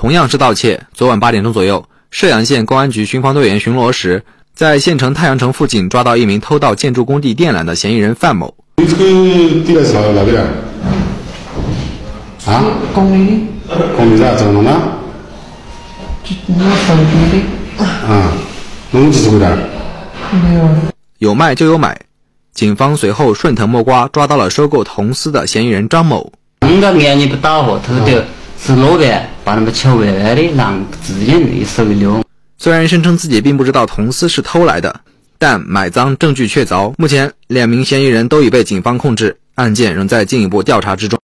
同样是盗窃。昨晚八点钟左右，射阳县公安局巡防队员巡逻时，在县城太阳城附近抓到一名偷盗建筑工地电缆的嫌疑人范某。你这个地在哪哪边？啊？公里公里噻，怎么弄的？我手机的，啊，弄几十块钱？没有。有卖就有买。警方随后顺藤摸瓜，抓到了收购铜丝的嫌疑人张某。人家案件不打获，偷的是老板把那个钱外来的，让自己人手里溜。虽然声称自己并不知道铜丝是偷来的，但买赃证据确凿。目前，两名嫌疑人都已被警方控制，案件仍在进一步调查之中。